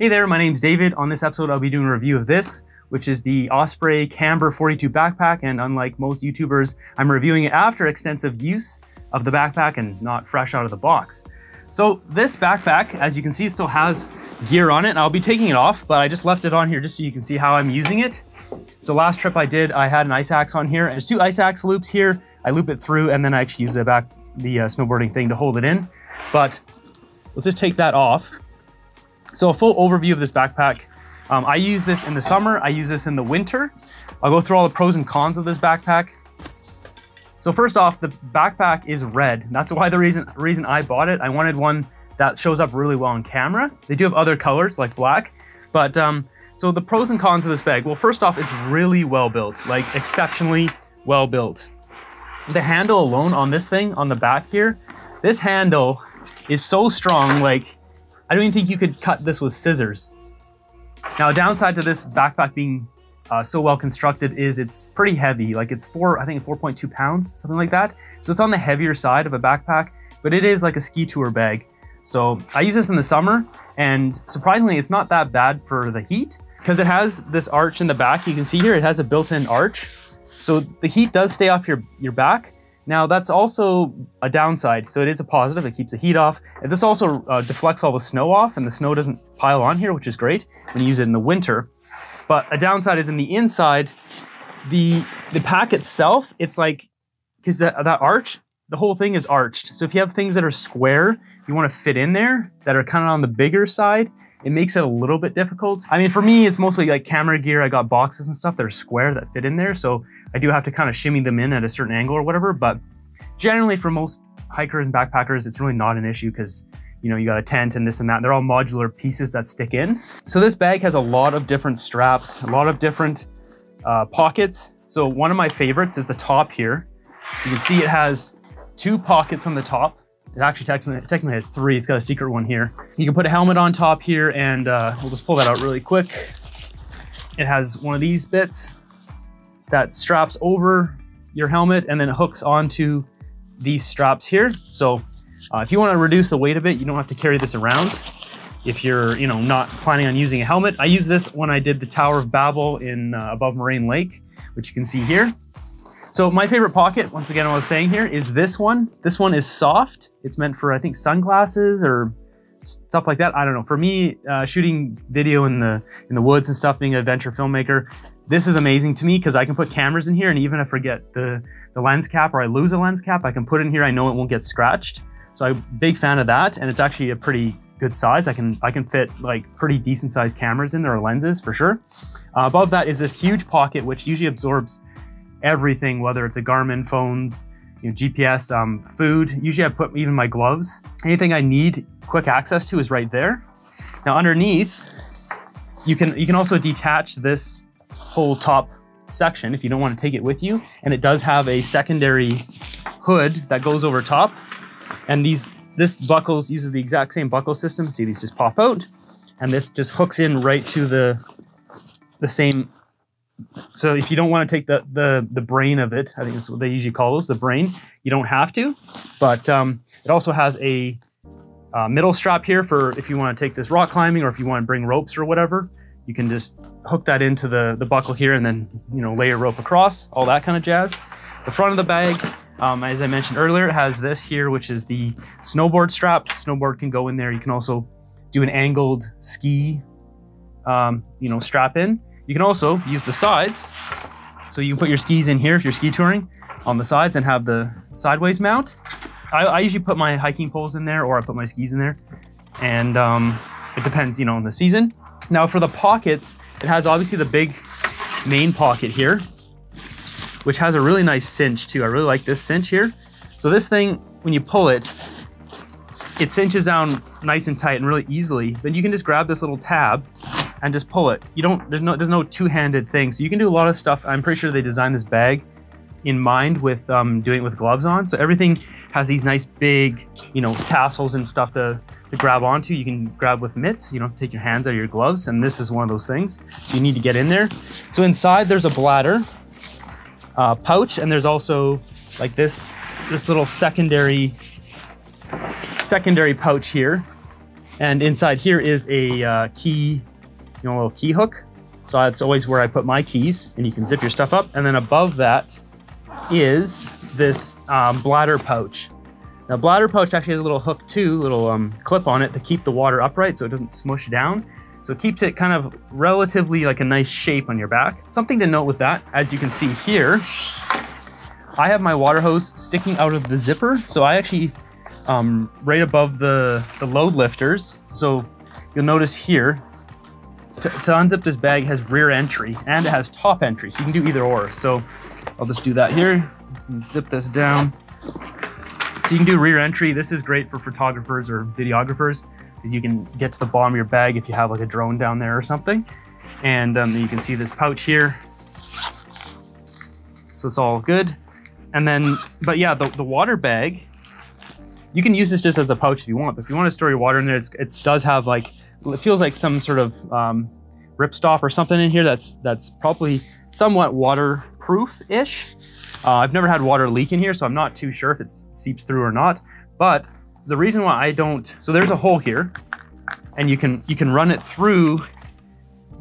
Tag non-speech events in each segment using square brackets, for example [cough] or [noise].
Hey there, my name's David. On this episode, I'll be doing a review of this, which is the Osprey Kamber 42 backpack. And unlike most YouTubers, I'm reviewing it after extensive use of the backpack and not fresh out of the box. So this backpack, as you can see, still has gear on it. I'll be taking it off, but I just left it on here just so you can see how I'm using it. So last trip I did, I had an ice axe on here. There's two ice axe loops here. I loop it through and then I actually use the back, the uh, snowboarding thing to hold it in. But let's just take that off. So a full overview of this backpack. Um, I use this in the summer, I use this in the winter. I'll go through all the pros and cons of this backpack. So first off, the backpack is red. That's why the reason, reason I bought it. I wanted one that shows up really well on camera. They do have other colors like black, but um, so the pros and cons of this bag. Well, first off, it's really well built, like exceptionally well built. The handle alone on this thing, on the back here, this handle is so strong, like I don't even think you could cut this with scissors. Now, a downside to this backpack being uh, so well constructed is it's pretty heavy. Like it's four, I think 4.2 pounds, something like that. So it's on the heavier side of a backpack, but it is like a ski tour bag. So I use this in the summer and surprisingly, it's not that bad for the heat because it has this arch in the back. You can see here, it has a built-in arch. So the heat does stay off your, your back, now that's also a downside. So it is a positive, it keeps the heat off. And this also uh, deflects all the snow off and the snow doesn't pile on here, which is great when you use it in the winter. But a downside is in the inside, the the pack itself, it's like, because that, that arch, the whole thing is arched. So if you have things that are square, you want to fit in there, that are kind of on the bigger side, it makes it a little bit difficult. I mean, for me, it's mostly like camera gear. I got boxes and stuff that are square that fit in there. So I do have to kind of shimmy them in at a certain angle or whatever. But generally for most hikers and backpackers, it's really not an issue because you know, you got a tent and this and that. They're all modular pieces that stick in. So this bag has a lot of different straps, a lot of different uh, pockets. So one of my favorites is the top here. You can see it has two pockets on the top it actually technically, technically has three. It's got a secret one here. You can put a helmet on top here and uh, we'll just pull that out really quick. It has one of these bits that straps over your helmet and then hooks onto these straps here. So uh, if you want to reduce the weight of it, you don't have to carry this around. If you're, you know, not planning on using a helmet, I used this when I did the Tower of Babel in uh, above Moraine Lake, which you can see here. So my favorite pocket, once again, I was saying here, is this one. This one is soft. It's meant for, I think, sunglasses or stuff like that. I don't know. For me, uh, shooting video in the in the woods and stuff, being an adventure filmmaker, this is amazing to me because I can put cameras in here, and even if I forget the the lens cap or I lose a lens cap, I can put it in here. I know it won't get scratched. So I'm a big fan of that, and it's actually a pretty good size. I can I can fit like pretty decent sized cameras in there or lenses for sure. Uh, above that is this huge pocket which usually absorbs everything, whether it's a Garmin, phones, you know, GPS, um, food. Usually I put even my gloves. Anything I need quick access to is right there. Now underneath, you can, you can also detach this whole top section if you don't want to take it with you. And it does have a secondary hood that goes over top. And these this buckles uses the exact same buckle system. See, these just pop out. And this just hooks in right to the, the same so if you don't want to take the, the, the brain of it, I think that's what they usually call those, the brain, you don't have to. But um, it also has a uh, middle strap here for if you want to take this rock climbing or if you want to bring ropes or whatever. You can just hook that into the, the buckle here and then, you know, lay a rope across, all that kind of jazz. The front of the bag, um, as I mentioned earlier, it has this here, which is the snowboard strap. Snowboard can go in there. You can also do an angled ski, um, you know, strap in. You can also use the sides. So you can put your skis in here if you're ski touring on the sides and have the sideways mount. I, I usually put my hiking poles in there or I put my skis in there. And um, it depends, you know, on the season. Now for the pockets, it has obviously the big main pocket here, which has a really nice cinch too. I really like this cinch here. So this thing, when you pull it, it cinches down nice and tight and really easily. Then you can just grab this little tab and just pull it. You don't, there's no, there's no two-handed thing. So you can do a lot of stuff. I'm pretty sure they designed this bag in mind with um, doing it with gloves on. So everything has these nice big, you know, tassels and stuff to, to grab onto. You can grab with mitts, you know, take your hands out of your gloves. And this is one of those things. So you need to get in there. So inside there's a bladder uh, pouch and there's also like this, this little secondary, secondary pouch here And inside here is a uh, key, you know, a little key hook. So that's always where I put my keys and you can zip your stuff up. And then above that is this um, bladder pouch. Now bladder pouch actually has a little hook too, little um, clip on it to keep the water upright so it doesn't smush down. So it keeps it kind of relatively like a nice shape on your back. Something to note with that, as you can see here, I have my water hose sticking out of the zipper. So I actually, um, right above the, the load lifters. So you'll notice here, to, to unzip this bag has rear entry and it has top entry. So you can do either or. So I'll just do that here, and zip this down. So you can do rear entry. This is great for photographers or videographers you can get to the bottom of your bag if you have like a drone down there or something. And um, you can see this pouch here. So it's all good. And then, but yeah, the, the water bag, you can use this just as a pouch if you want, but if you want to store your water in there, it's, it does have like, it feels like some sort of um, ripstop or something in here that's that's probably somewhat waterproof-ish. Uh, I've never had water leak in here, so I'm not too sure if it seeps through or not. But the reason why I don't, so there's a hole here, and you can you can run it through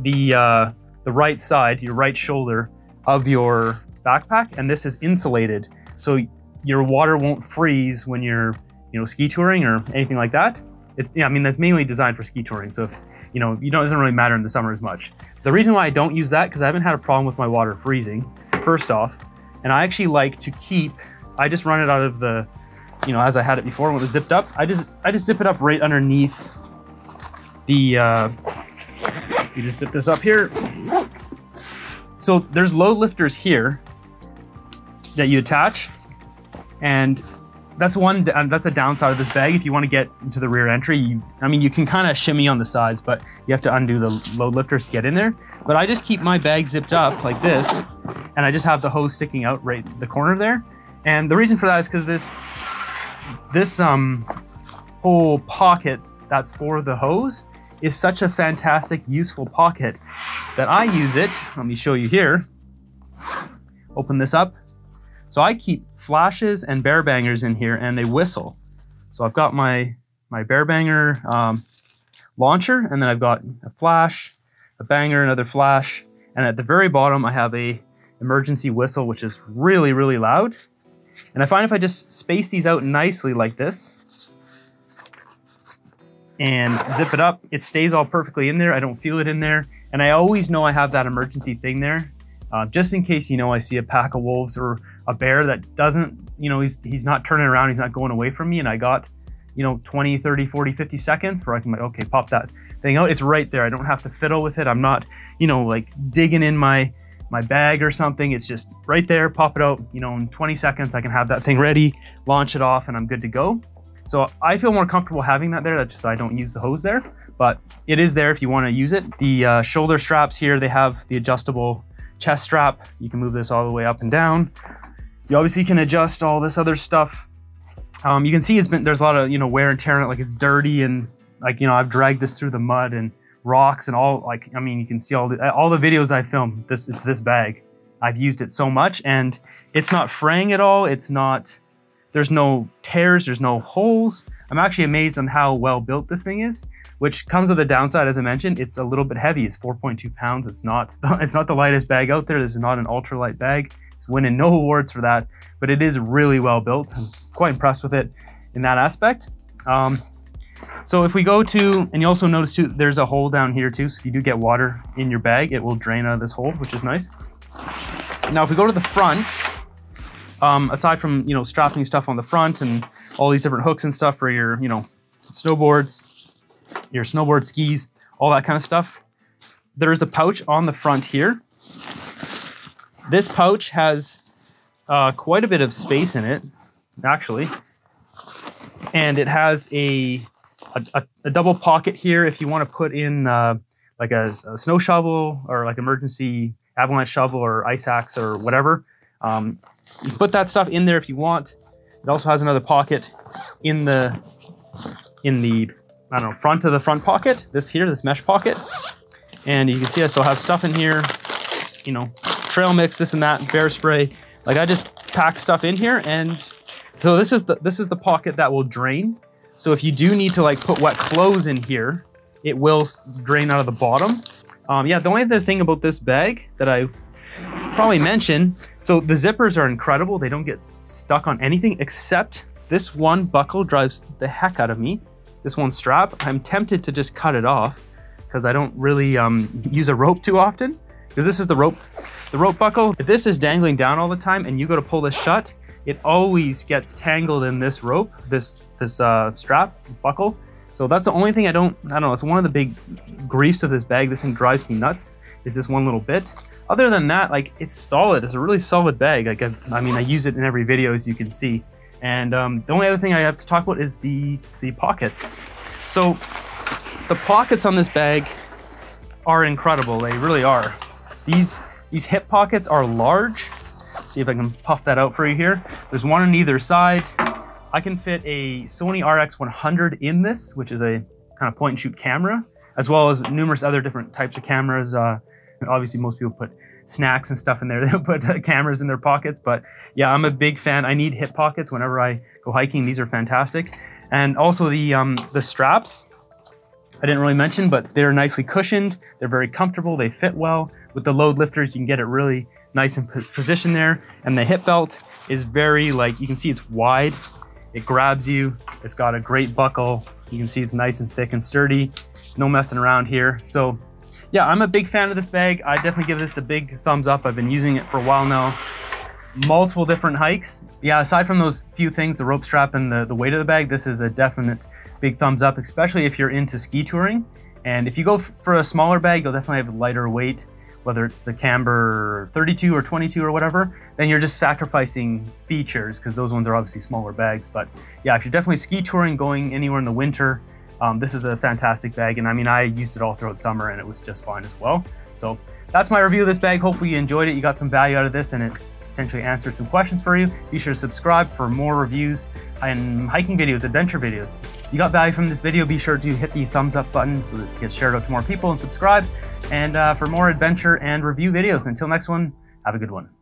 the uh, the right side, your right shoulder of your backpack, and this is insulated, so your water won't freeze when you're you know ski touring or anything like that. It's yeah, I mean that's mainly designed for ski touring. So if you know you know it doesn't really matter in the summer as much. The reason why I don't use that because I haven't had a problem with my water freezing. First off, and I actually like to keep. I just run it out of the, you know, as I had it before when it was zipped up. I just I just zip it up right underneath the. Uh, you just zip this up here. So there's load lifters here that you attach, and that's one. That's a downside of this bag. If you want to get into the rear entry, you, I mean, you can kind of shimmy on the sides, but you have to undo the load lifters to get in there. But I just keep my bag zipped up like this, and I just have the hose sticking out right the corner there. And the reason for that is because this this um whole pocket that's for the hose is such a fantastic, useful pocket that I use it. Let me show you here. Open this up. So I keep flashes and bear bangers in here and they whistle. So I've got my, my bear banger um, launcher and then I've got a flash, a banger, another flash. And at the very bottom, I have a emergency whistle, which is really, really loud. And I find if I just space these out nicely like this, and zip it up. It stays all perfectly in there. I don't feel it in there. And I always know I have that emergency thing there, uh, just in case, you know, I see a pack of wolves or a bear that doesn't, you know, he's, he's not turning around, he's not going away from me. And I got, you know, 20, 30, 40, 50 seconds where I can like, okay, pop that thing out. It's right there. I don't have to fiddle with it. I'm not, you know, like digging in my, my bag or something. It's just right there, pop it out, you know, in 20 seconds, I can have that thing ready, launch it off and I'm good to go. So I feel more comfortable having that there. That's just I don't use the hose there, but it is there if you want to use it. The uh, shoulder straps here, they have the adjustable chest strap. You can move this all the way up and down. You obviously can adjust all this other stuff. Um, you can see it's been there's a lot of you know wear and tear on it, like it's dirty and like you know I've dragged this through the mud and rocks and all like I mean you can see all the all the videos I filmed. This it's this bag. I've used it so much and it's not fraying at all. It's not there's no tears, there's no holes. I'm actually amazed on how well built this thing is, which comes with a downside, as I mentioned, it's a little bit heavy. It's 4.2 pounds. It's not, [laughs] it's not the lightest bag out there. This is not an ultralight bag. It's winning no awards for that, but it is really well built. I'm quite impressed with it in that aspect. Um, so if we go to, and you also notice too, there's a hole down here too. So if you do get water in your bag, it will drain out of this hole, which is nice. Now, if we go to the front, um, aside from you know strapping stuff on the front and all these different hooks and stuff for your you know snowboards, your snowboard skis, all that kind of stuff, there is a pouch on the front here. This pouch has uh, quite a bit of space in it, actually, and it has a a, a double pocket here if you want to put in uh, like a, a, snow shovel or like emergency avalanche shovel or ice axe or whatever. Um, you put that stuff in there if you want. It also has another pocket in the in the I don't know front of the front pocket. This here, this mesh pocket, and you can see I still have stuff in here. You know, trail mix, this and that, bear spray. Like I just pack stuff in here, and so this is the this is the pocket that will drain. So if you do need to like put wet clothes in here, it will drain out of the bottom. Um, yeah, the only other thing about this bag that I probably mention, so the zippers are incredible. They don't get stuck on anything except this one buckle drives the heck out of me. This one strap, I'm tempted to just cut it off because I don't really um, use a rope too often because this is the rope, the rope buckle. If this is dangling down all the time and you go to pull this shut, it always gets tangled in this rope, this this uh, strap, this buckle. So that's the only thing I don't, I don't know, it's one of the big griefs of this bag. This thing drives me nuts, is this one little bit. Other than that, like it's solid. It's a really solid bag. Like I, I mean, I use it in every video as you can see. And um, the only other thing I have to talk about is the, the pockets. So the pockets on this bag are incredible. They really are. These, these hip pockets are large. See if I can puff that out for you here. There's one on either side. I can fit a Sony RX100 in this, which is a kind of point and shoot camera, as well as numerous other different types of cameras. Uh, obviously, most people put snacks and stuff in there. [laughs] They don't put uh, cameras in their pockets, but yeah, I'm a big fan. I need hip pockets whenever I go hiking. These are fantastic. And also the, um, the straps, I didn't really mention, but they're nicely cushioned. They're very comfortable. They fit well. With the load lifters, you can get it really nice in position there. And the hip belt is very like, you can see it's wide. It grabs you. It's got a great buckle. You can see it's nice and thick and sturdy. No messing around here. So yeah, I'm a big fan of this bag. I definitely give this a big thumbs up. I've been using it for a while now. Multiple different hikes. Yeah, aside from those few things, the rope strap and the, the weight of the bag, this is a definite big thumbs up, especially if you're into ski touring. And if you go for a smaller bag, you'll definitely have a lighter weight, whether it's the Kamber 32 or 22 or whatever, then you're just sacrificing features because those ones are obviously smaller bags. But yeah, if you're definitely ski touring, going anywhere in the winter, um, this is a fantastic bag. And I mean, I used it all throughout summer and it was just fine as well. So that's my review of this bag. Hopefully you enjoyed it. You got some value out of this and it potentially answered some questions for you. Be sure to subscribe for more reviews and hiking videos, adventure videos. If you got value from this video, be sure to hit the thumbs up button so that it gets shared out to more people and subscribe. And uh, for more adventure and review videos, until next one, have a good one.